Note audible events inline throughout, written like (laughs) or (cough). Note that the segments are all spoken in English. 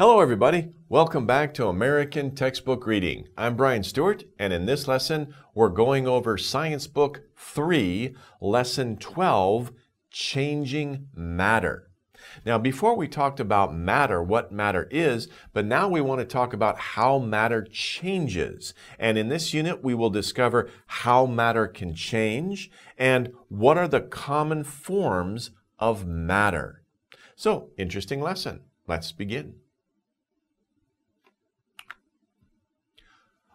Hello, everybody. Welcome back to American Textbook Reading. I'm Brian Stuart, and in this lesson, we're going over Science Book 3, Lesson 12 Changing Matter. Now, before we talked about matter, what matter is, but now we want to talk about how matter changes. And in this unit, we will discover how matter can change and what are the common forms of matter. So, interesting lesson. Let's begin.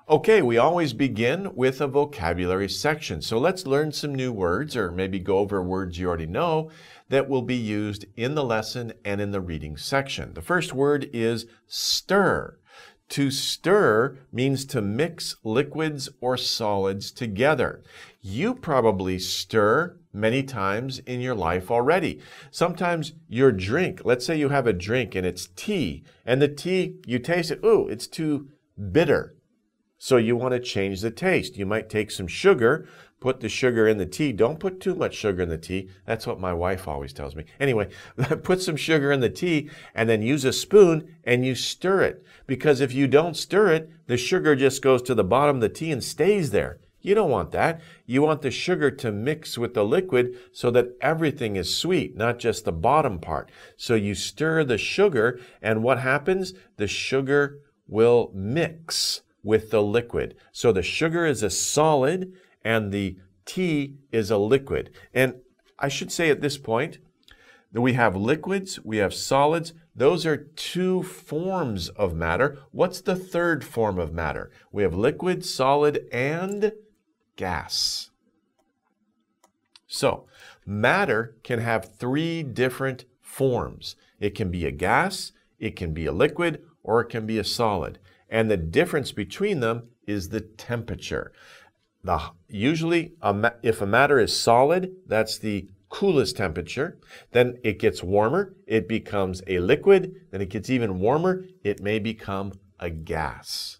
Okay, we always begin with a vocabulary section. So let's learn some new words or maybe go over words you already know that will be used in the lesson and in the reading section. The first word is stir. To stir means to mix liquids or solids together. You probably stir many times in your life already. Sometimes your drink, let's say you have a drink and it's tea, and the tea, you taste it, ooh, it's too bitter. So you want to change the taste. You might take some sugar, put the sugar in the tea. Don't put too much sugar in the tea. That's what my wife always tells me. Anyway, (laughs) put some sugar in the tea and then use a spoon and you stir it. Because if you don't stir it, the sugar just goes to the bottom of the tea and stays there. You don't want that. You want the sugar to mix with the liquid so that everything is sweet, not just the bottom part. So you stir the sugar, and what happens? The sugar will mix with the liquid. So the sugar is a solid and the tea is a liquid. And I should say at this point that we have liquids, we have solids. Those are two forms of matter. What's the third form of matter? We have liquid, solid, and gas. So, matter can have three different forms. It can be a gas, it can be a liquid, or it can be a solid and the difference between them is the temperature. The, usually, a, if a matter is solid, that's the coolest temperature. Then it gets warmer, it becomes a liquid. Then it gets even warmer, it may become a gas.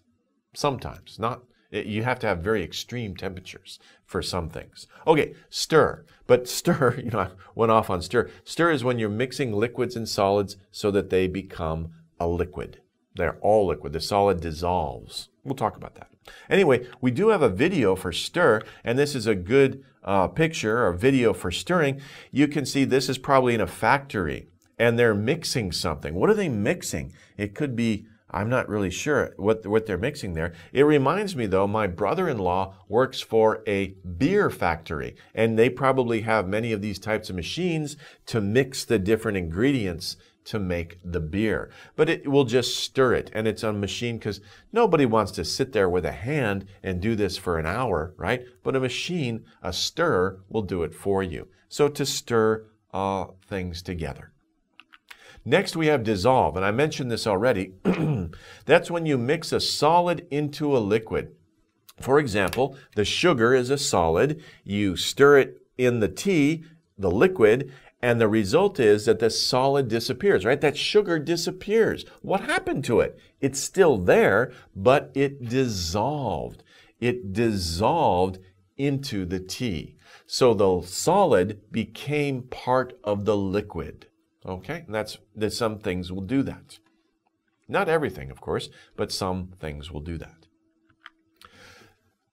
Sometimes, not. You have to have very extreme temperatures for some things. Okay, stir. But (laughs) stir, you know, I went off on stir. Stir is when you're mixing liquids and solids so that they become a liquid. They're all liquid. The solid dissolves. We'll talk about that. Anyway, we do have a video for stir, and this is a good uh, picture or video for stirring. You can see this is probably in a factory, and they're mixing something. What are they mixing? It could be I'm not really sure what, what they're mixing there. It reminds me, though, my brother in law works for a beer factory, and they probably have many of these types of machines to mix the different ingredients to make the beer. But it will just stir it, and it's a machine because nobody wants to sit there with a hand and do this for an hour, right? But a machine, a stir, will do it for you. So to stir things together. Next, we have dissolve, and I mentioned this already. (clears throat) That's when you mix a solid into a liquid. For example, the sugar is a solid. You stir it in the tea, the liquid, and the result is that the solid disappears, right? That sugar disappears. What happened to it? It's still there, but it dissolved. It dissolved into the tea. So the solid became part of the liquid. Okay, and that's that some things will do that. Not everything, of course, but some things will do that.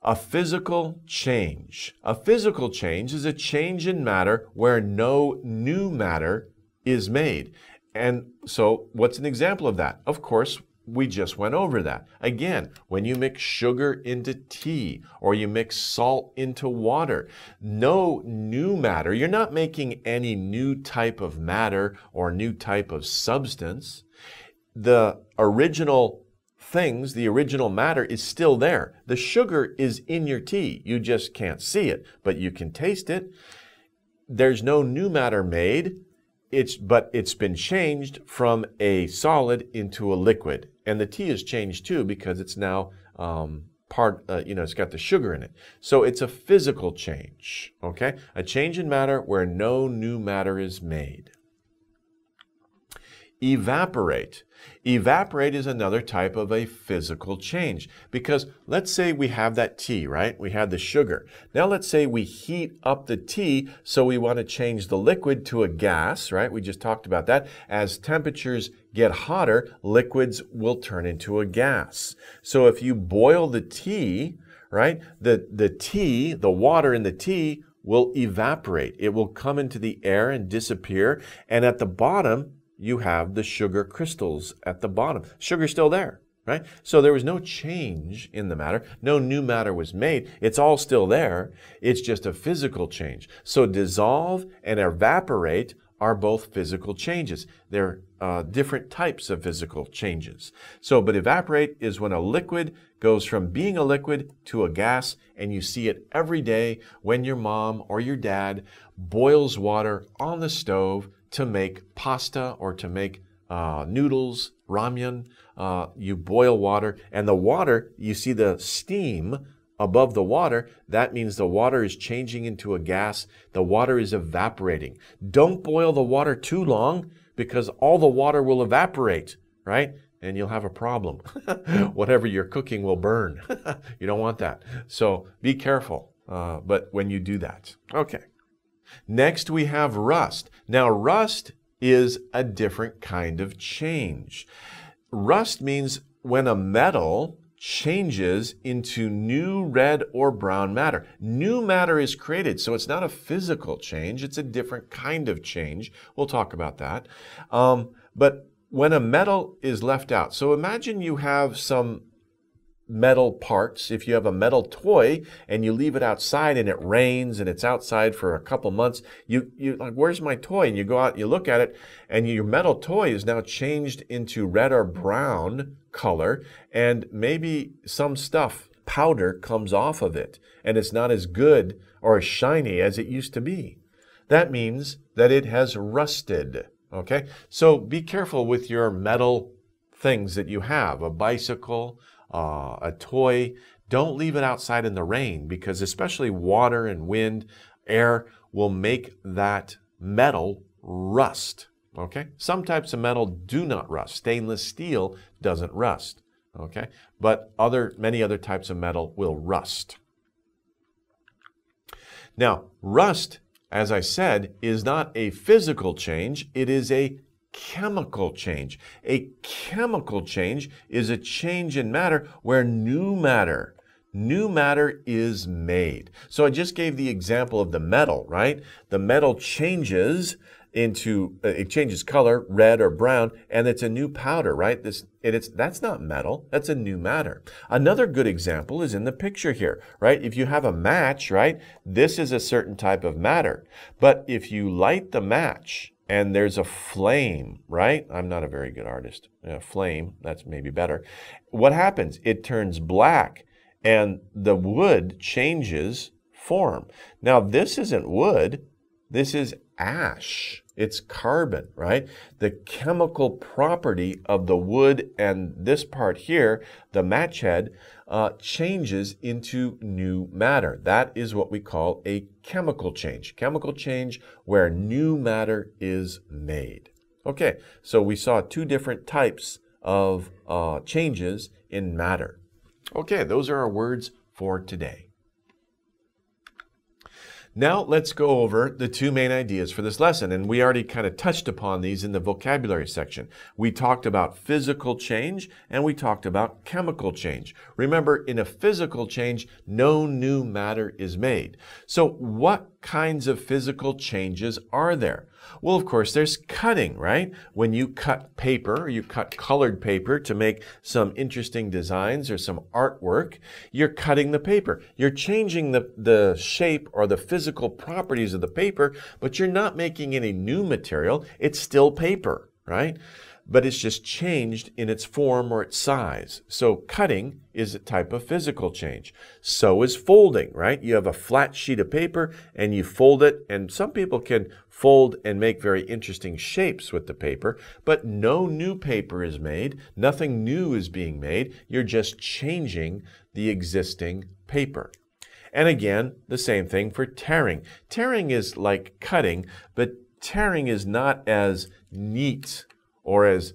A physical change. A physical change is a change in matter where no new matter is made. And so, what's an example of that? Of course, we just went over that. Again, when you mix sugar into tea or you mix salt into water, no new matter. You're not making any new type of matter or new type of substance. The original things, the original matter is still there. The sugar is in your tea. You just can't see it, but you can taste it. There's no new matter made. It's, but it's been changed from a solid into a liquid. And the tea has changed too because it's now um, part, uh, you know, it's got the sugar in it. So it's a physical change, okay? A change in matter where no new matter is made. Evaporate. Evaporate is another type of a physical change because let's say we have that tea, right? We have the sugar. Now let's say we heat up the tea so we want to change the liquid to a gas, right? We just talked about that. As temperatures get hotter, liquids will turn into a gas. So if you boil the tea, right, the, the tea, the water in the tea will evaporate. It will come into the air and disappear. And at the bottom, you have the sugar crystals at the bottom. Sugar's still there, right? So there was no change in the matter. No new matter was made. It's all still there. It's just a physical change. So dissolve and evaporate are both physical changes. They're uh, different types of physical changes. So, but evaporate is when a liquid goes from being a liquid to a gas, and you see it every day when your mom or your dad boils water on the stove to make pasta or to make uh, noodles, ramen. Uh, you boil water, and the water, you see the steam above the water, that means the water is changing into a gas. The water is evaporating. Don't boil the water too long because all the water will evaporate, right? And you'll have a problem. (laughs) Whatever you're cooking will burn. (laughs) you don't want that. So be careful. Uh, but when you do that, okay. Next, we have rust. Now, rust is a different kind of change. Rust means when a metal changes into new red or brown matter. New matter is created, so it's not a physical change, it's a different kind of change. We'll talk about that. Um, but when a metal is left out, so imagine you have some metal parts. If you have a metal toy and you leave it outside and it rains and it's outside for a couple months, you you like where's my toy? And you go out, you look at it, and your metal toy is now changed into red or brown color, and maybe some stuff powder comes off of it, and it's not as good or as shiny as it used to be. That means that it has rusted. Okay, so be careful with your metal things that you have a bicycle, uh, a toy. Don't leave it outside in the rain because, especially water and wind, air will make that metal rust. Okay? Some types of metal do not rust. Stainless steel doesn't rust. Okay? But other many other types of metal will rust. Now, rust, as I said, is not a physical change, it is a chemical change. A chemical change is a change in matter where new matter, new matter is made. So I just gave the example of the metal, right? The metal changes into uh, it changes color, red or brown, and it's a new powder, right? This it, it's that's not metal, that's a new matter. Another good example is in the picture here, right? If you have a match, right, this is a certain type of matter. But if you light the match, and there's a flame, right? I'm not a very good artist. A flame, that's maybe better. What happens? It turns black and the wood changes form. Now, this isn't wood, this is ash. It's carbon, right? The chemical property of the wood and this part here, the match head, uh, changes into new matter. That is what we call a chemical change. Chemical change where new matter is made. Okay, so we saw two different types of uh, changes in matter. Okay, those are our words for today. Now let's go over the two main ideas for this lesson. And we already kind of touched upon these in the vocabulary section. We talked about physical change and we talked about chemical change. Remember, in a physical change, no new matter is made. So what kinds of physical changes are there? Well, of course, there's cutting, right? When you cut paper, or you cut colored paper to make some interesting designs or some artwork, you're cutting the paper. You're changing the, the shape or the physical properties of the paper, but you're not making any new material. It's still paper, right? But it's just changed in its form or its size. So cutting is a type of physical change. So is folding, right? You have a flat sheet of paper and you fold it, and some people can fold and make very interesting shapes with the paper, but no new paper is made. Nothing new is being made. You're just changing the existing paper. And again, the same thing for tearing. Tearing is like cutting, but tearing is not as neat or as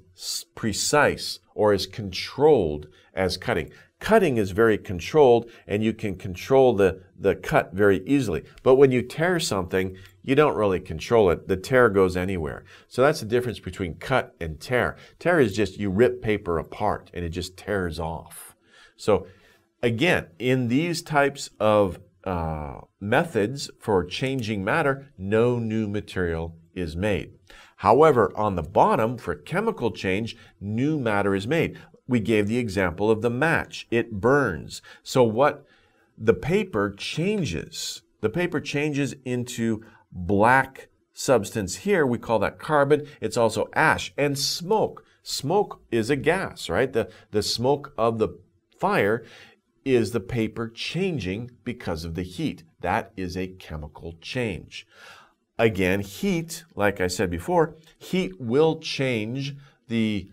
precise or as controlled as cutting. cutting is very controlled and you can control the, the cut very easily. But when you tear something, you don't really control it. The tear goes anywhere. So that's the difference between cut and tear. Tear is just you rip paper apart and it just tears off. So again, in these types of uh, methods for changing matter, no new material is made. However, on the bottom, for chemical change, new matter is made. We gave the example of the match. It burns. So what the paper changes, the paper changes into black substance here. We call that carbon. It's also ash and smoke. Smoke is a gas, right? The, the smoke of the fire is the paper changing because of the heat. That is a chemical change. Again, heat, like I said before, heat will change the,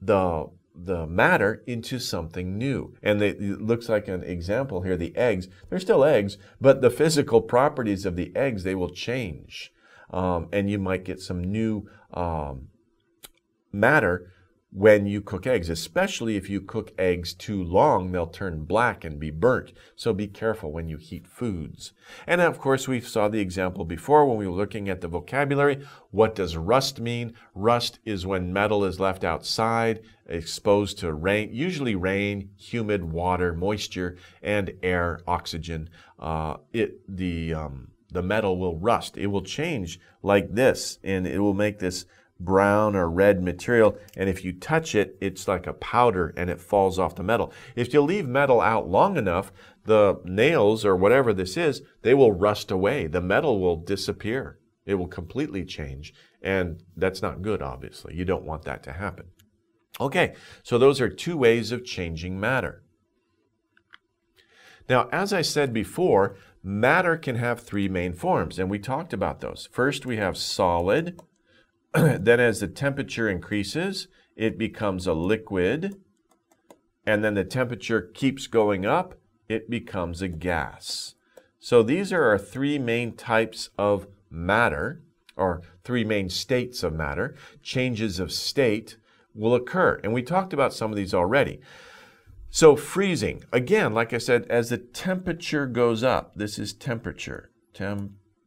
the, the matter into something new. And it looks like an example here, the eggs. They're still eggs, but the physical properties of the eggs, they will change. Um, and you might get some new um, matter when you cook eggs, especially if you cook eggs too long, they'll turn black and be burnt. So be careful when you heat foods. And of course, we saw the example before when we were looking at the vocabulary. What does rust mean? Rust is when metal is left outside, exposed to rain, usually rain, humid water, moisture, and air, oxygen. Uh, it, the, um, the metal will rust. It will change like this, and it will make this brown or red material and if you touch it it's like a powder and it falls off the metal. If you leave metal out long enough the nails or whatever this is they will rust away. The metal will disappear. It will completely change and that's not good obviously. You don't want that to happen. Okay so those are two ways of changing matter. Now as i said before matter can have three main forms and we talked about those. First we have solid (clears throat) then as the temperature increases, it becomes a liquid. And then the temperature keeps going up, it becomes a gas. So these are our three main types of matter, or three main states of matter. Changes of state will occur. And we talked about some of these already. So freezing, again, like I said, as the temperature goes up, this is temperature,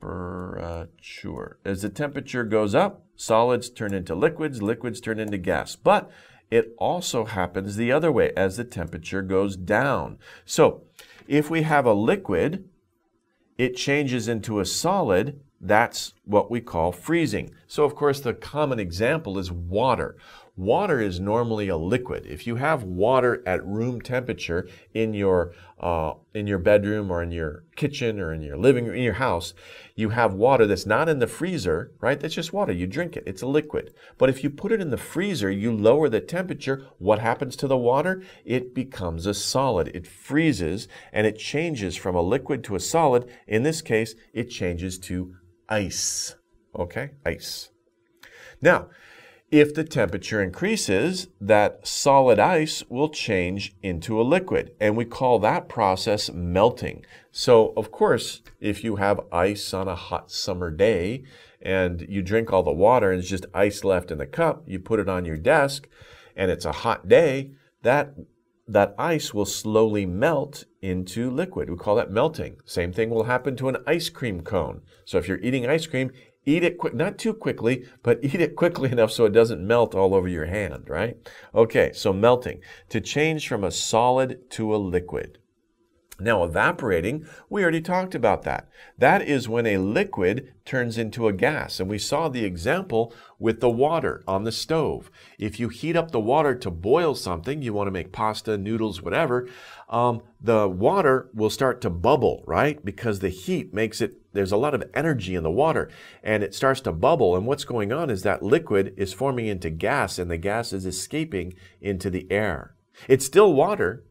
temperature. As the temperature goes up, Solids turn into liquids, liquids turn into gas. But it also happens the other way as the temperature goes down. So if we have a liquid, it changes into a solid. That's what we call freezing. So of course the common example is water. Water is normally a liquid. If you have water at room temperature in your uh, in your bedroom or in your kitchen or in your living room, in your house, you have water that's not in the freezer, right? That's just water. You drink it. It's a liquid. But if you put it in the freezer, you lower the temperature. What happens to the water? It becomes a solid. It freezes and it changes from a liquid to a solid. In this case, it changes to ice. Okay? Ice. Now, if the temperature increases, that solid ice will change into a liquid, and we call that process melting. So, of course, if you have ice on a hot summer day and you drink all the water and it's just ice left in the cup, you put it on your desk and it's a hot day, that that ice will slowly melt into liquid. We call that melting. Same thing will happen to an ice cream cone. So if you're eating ice cream, Eat it quick, not too quickly, but (laughs) eat it quickly enough so it doesn't melt all over your hand, right? Okay, so melting. To change from a solid to a liquid. Now, evaporating, we already talked about that. That is when a liquid turns into a gas. And we saw the example with the water on the stove. If you heat up the water to boil something, you want to make pasta, noodles, whatever, um, the water will start to bubble, right? Because the heat makes it, there's a lot of energy in the water and it starts to bubble. And what's going on is that liquid is forming into gas and the gas is escaping into the air. It's still water,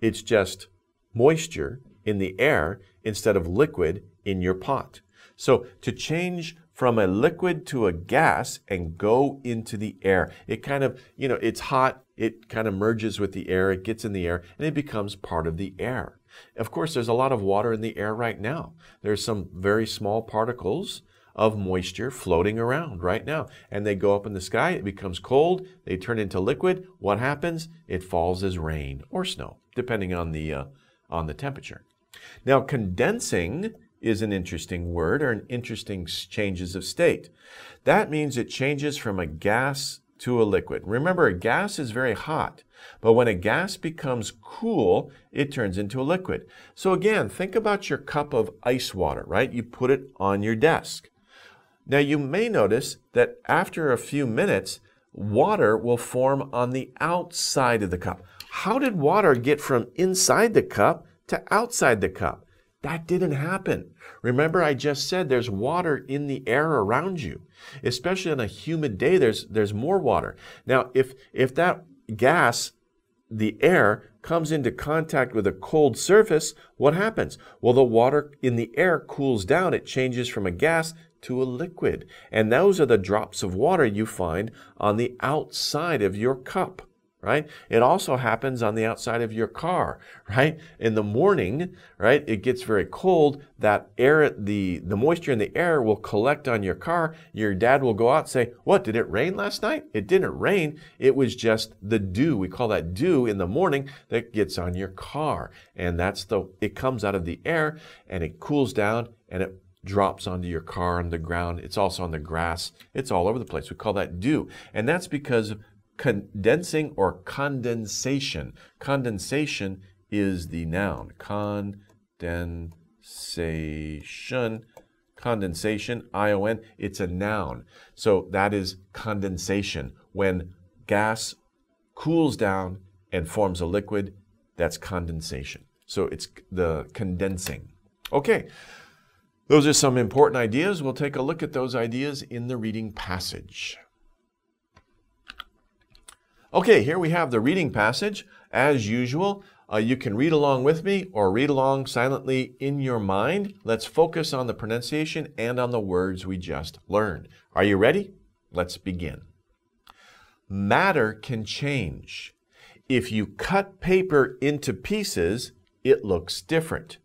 it's just moisture in the air instead of liquid in your pot. So to change from a liquid to a gas and go into the air, it kind of, you know, it's hot, it kind of merges with the air, it gets in the air, and it becomes part of the air. Of course, there's a lot of water in the air right now. There's some very small particles of moisture floating around right now. And they go up in the sky, it becomes cold, they turn into liquid. What happens? It falls as rain or snow. depending on the, uh, on the temperature. Now, condensing is an interesting word or an interesting changes of state. That means it changes from a gas to a liquid. Remember, a gas is very hot, but when a gas becomes cool, it turns into a liquid. So again, think about your cup of ice water, right? You put it on your desk. Now you may notice that after a few minutes, water will form on the outside of the cup. How did water get from inside the cup to outside the cup? That didn't happen. Remember, I just said there's water in the air around you. Especially on a humid day, there's, there's more water. Now, if, if that gas, the air, comes into contact with a cold surface, what happens? Well, the water in the air cools down. It changes from a gas to a liquid. And those are the drops of water you find on the outside of your cup right? It also happens on the outside of your car, (laughs) right? In the morning, right, it gets very cold. That air, the, the moisture in the air will collect on your car. Your dad will go out and say, What, did it rain last night? It didn't rain. It was just the dew. We call that dew in the morning that gets on your car. And that's the, it comes out of the air and it cools down and it drops onto your car on the ground. It's also on the grass. It's all over the place. We call that dew. And that's because condensing or condensation. Condensation is the noun. Condensation. Condensation, I-O-N, it's a noun. So that is condensation. When gas cools down and forms a liquid, that's condensation. So it's the condensing. Okay, those are some important ideas. We'll take a look at those ideas in the reading passage. Okay, here we have the reading passage. As usual, uh, you can read along with me or read along silently in your mind. Let's focus on the pronunciation and on the words we just learned. Are you ready? Let's begin. Matter can change. If you cut paper into pieces, it looks different.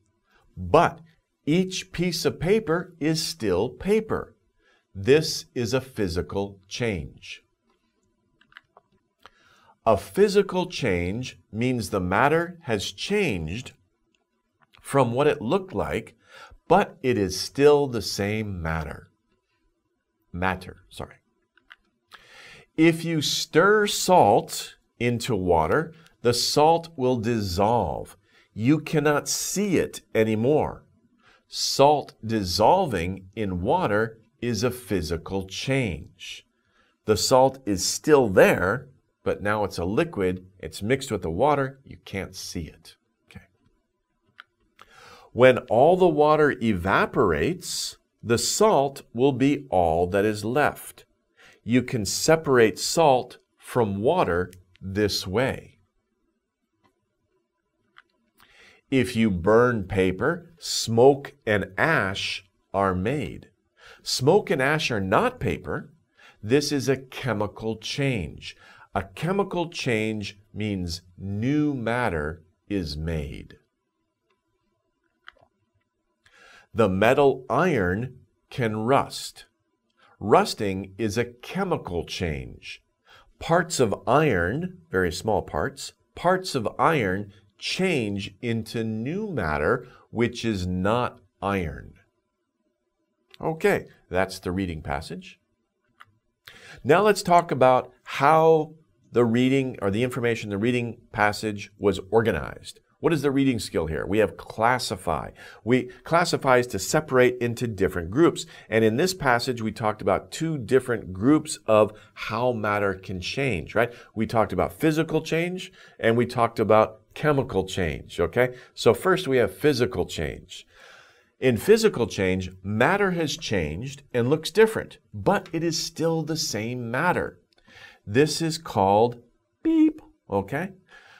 But each piece of paper is still paper. This is a physical change. A physical change means the matter has changed from what it looked like, but it is still the same matter. Matter, sorry. If you stir salt into water, the salt will dissolve. You cannot see it anymore. Salt dissolving in water is a physical change. The salt is still there, but now it's a liquid, it's mixed with the water, you can't see it. Okay. When all the water evaporates, the salt will be all that is left. You can separate salt from water this way. If you burn paper, smoke and ash are made. Smoke and ash are not paper. This is a chemical change. A chemical change means new matter is made. The metal iron can rust. Rusting is a chemical change. Parts of iron, very small parts, parts of iron change into new matter which is not iron. Okay, that's the reading passage. Now let's talk about how the reading or the information, the reading passage was organized. What is the reading skill here? We have classify. We classify is to separate into different groups. And in this passage, we talked about two different groups of how matter can change, right? We talked about physical change and we talked about chemical change, okay? So first we have physical change. In physical change, matter has changed and looks different, but it is still the same matter. This is called beep, okay?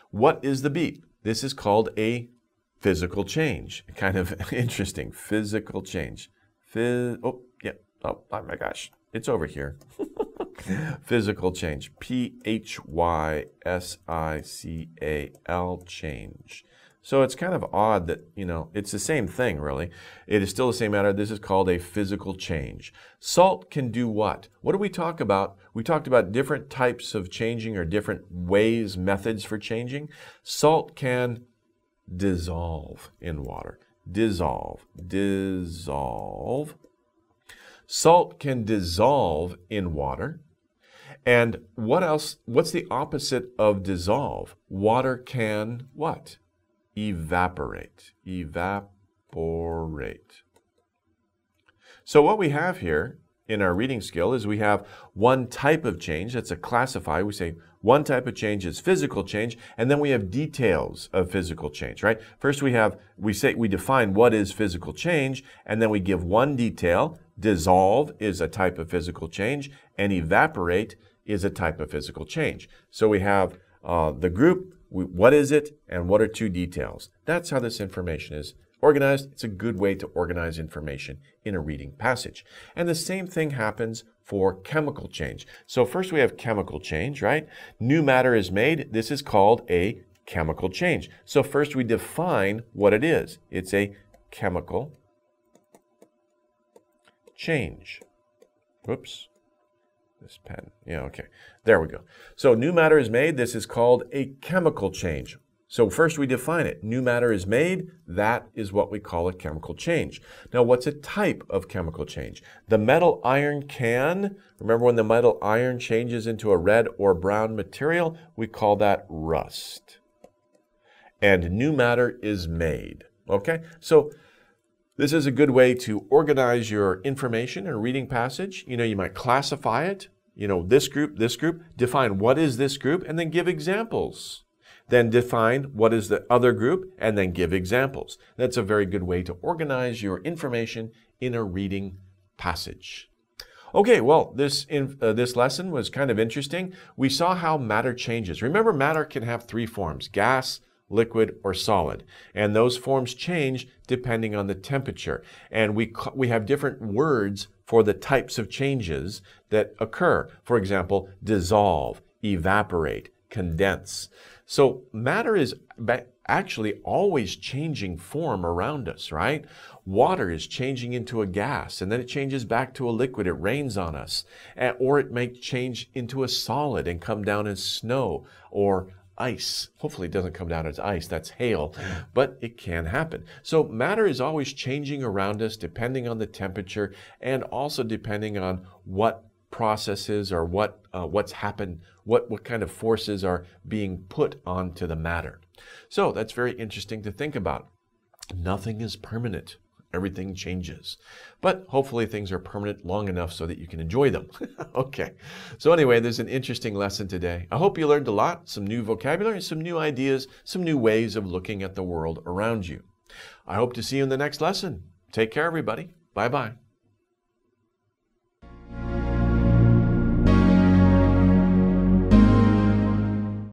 What is the beep? This is called a physical change. (laughs) Kind of interesting. Physical change. Phys- oh, yeah. Oh, oh my gosh. It's over here. (laughs) physical change. P H Y S I C A L change. So it's kind of odd that, you know, it's the same thing, really. It is still the same matter. This is called a physical change. Salt can do what? What do we talk about? We talked about different types of changing or different ways, methods for changing. Salt can dissolve in water. Dissolve. Dissolve. Salt can dissolve in water. And what else? What's the opposite of dissolve? Water can what? Evaporate. Evaporate. So what we have here in our reading skill is we have one type of change. That's a classify. We say one type of change is physical change, and then we have details of physical change, right? First we have, we say, we define what is physical change, and then we give one detail. Dissolve is a type of physical change, and evaporate is a type of physical change. So we have uh, the group, what is it, and what are two details. That's how this information is organized. It's a good way to organize information in a reading passage. And the same thing happens for chemical change. So first we have chemical change, right? New matter is made. This is called a chemical change. So first we define what it is. It's a chemical change. Whoops. This pen. Yeah, okay. There we go. So new matter is made. This is called a chemical change. So first we define it. New matter is made. That is what we call a chemical change. Now what's a type of chemical change? The metal iron can, remember when the metal iron changes into a red or brown material, we call that rust. And new matter is made. Okay? So this is a good way to organize your information in a reading passage. You know, you might classify it, you know, this group, this group, define what is this group, and then give examples. Then define what is the other group, and then give examples. That's a very good way to organize your information in a reading passage. Okay, well, this, in, uh, this lesson was kind of interesting. We saw how matter changes. Remember, matter can have three forms, gas, liquid, or solid. And those forms change depending on the temperature. And we, we have different words for the types of changes that occur. For example, dissolve, evaporate, condense. So matter is actually always changing form around us, right? Water is changing into a gas and then it changes back to a liquid. It rains on us. Or it may change into a solid and come down as snow or ice. Hopefully, it doesn't come down as ice, that's hail, but it can happen. So, matter is always changing around us depending on the temperature and also depending on what processes or what uh, what's happened, what, what kind of forces are being put onto the matter. So, that's very interesting to think about. Nothing is permanent everything changes. But hopefully things are permanent long enough so that you can enjoy them. (laughs) okay. So anyway, there's an interesting lesson today. I hope you learned a lot, some new vocabulary, some new ideas, some new ways of looking at the world around you. I hope to see you in the next lesson. Take care, everybody. Bye-bye.